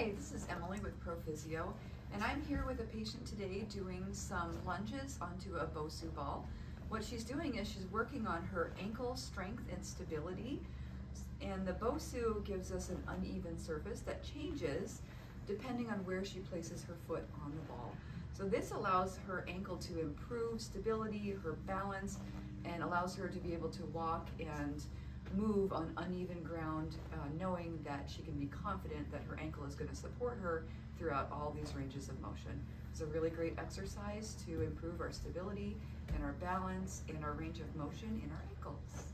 Hi, this is Emily with ProPhysio, and I'm here with a patient today doing some lunges onto a Bosu ball. What she's doing is she's working on her ankle strength and stability, and the Bosu gives us an uneven surface that changes depending on where she places her foot on the ball. So this allows her ankle to improve stability, her balance, and allows her to be able to walk and move on uneven ground, uh, knowing that she can be confident that her ankle is going to support her throughout all these ranges of motion. It's a really great exercise to improve our stability and our balance and our range of motion in our ankles.